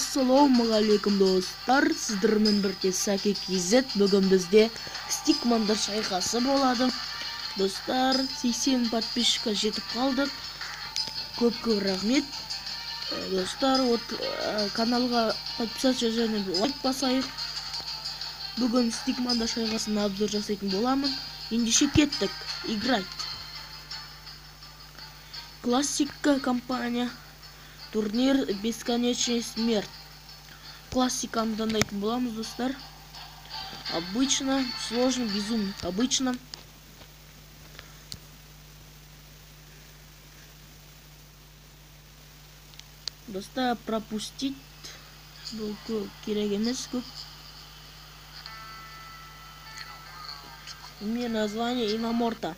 ассалаумағалейкум достар. Сіздермен бірге сәке kz бүгін бізде стикмандар шайқасы болады. Достар 80 подписчикқа жетіп қалдық. Көп көп рахмет. Э, достар от э, каналға подписаться және лайк басайық. Бүгін стикмандар шайқасына обзор жасайтын боламын. Ендеше кеттік. Играть. Классика компания. Турнир бесконечный смерть классиканы таңдайтын боламыз достар обычно сложно безумно. Обычно. Достар пропустить. Бұл керек емес көп меня название иноморта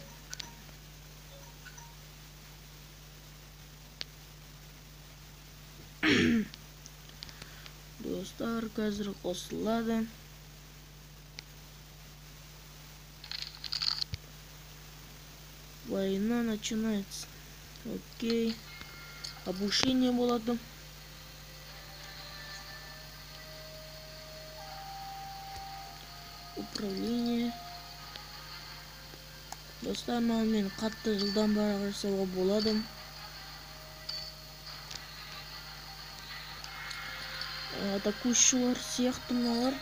достар қазір қосылады. Война начинается. Окей. Обучение болады управление. Достар мен қатты жылдам бара жасауға болады атакующийлар сияқты мыналар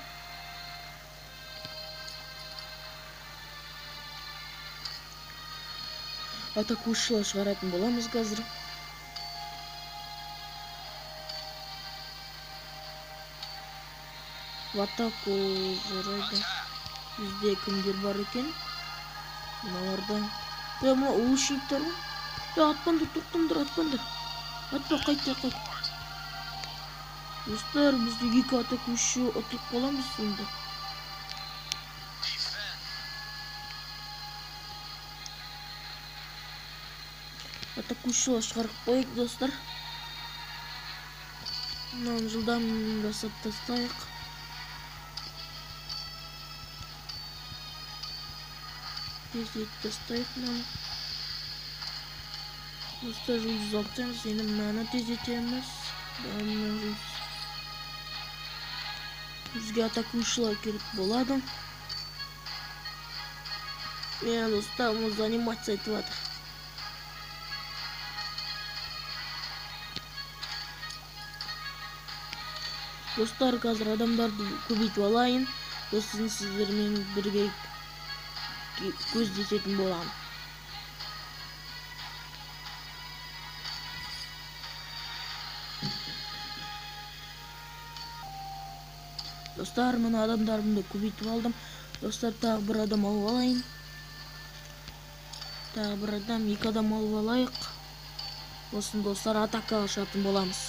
атакующийлар шығаратын боламыз қазір в атаку жарайды бізде кімдер бар екен мыналарда е мына лучниктер ғой е атпаңдар тоқтаңдар атпаңдар атпа қайта қайт достар бізде екі атакующий ұтылып қаламыз сонда атакующилар шығарып қояйық достар мынаны жылдам жасап тастайық тездетіп тастайық мынаны достар жұлдыз алсаңыз енді мынаны тездетеміз жұлдыз бізге атакующилар керек болады мен достар мұны заниматься етіп жатыр достар қазір адамдарды көбейтіп алайын. Сосын сіздермен бірге көздесетін боламын. Достар мына адамдарымды көбейтіп алдым. Достар тағы бір адам алып алайын. Тағы бір адам екі адам алып алайық. Сосын достар атакаға шығатын боламыз.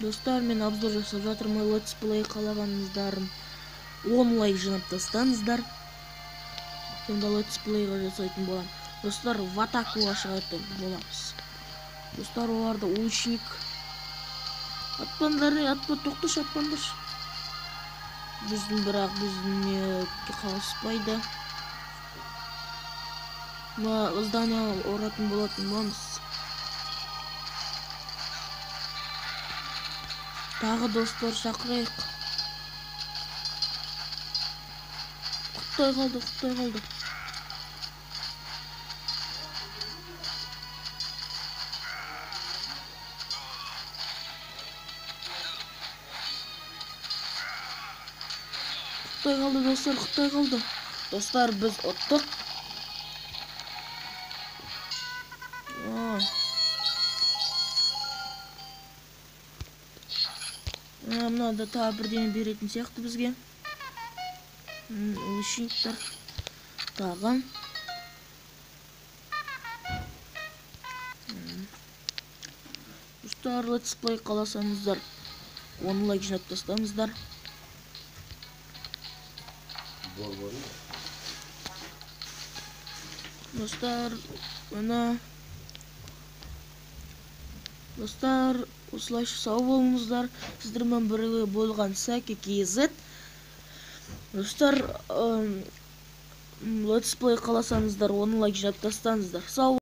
Достар мен обзор жасап жатырмын. Летсплей қалағаныңыздарым он лайк жинап тастаңыздар. Сонда летсплейға жасайтын боламын. Достар в атакаға шығатын боламыз. Достар атпаңдар атпа тоқташы атпаңдаршы біздің бірақ біздің қалыспайды. Мына здание оратын болатын боламыз тағы достар шақырайық. Құттай қалды құттай қалды. Құттай қалды достар құттай қалды. Достар біз ұттық. Мынада тағы бірдеңе беретін сияқты бізге. Лучниктер тағы. Достар летсплей қаласаңыздар. Он лайк жинап тастаңыздар. Достар мына достар осылайша сау болыңыздар сіздермен бірге болған сәке kz достар летсплей қаласаңыздар оны лайк жинап тастаңыздар сау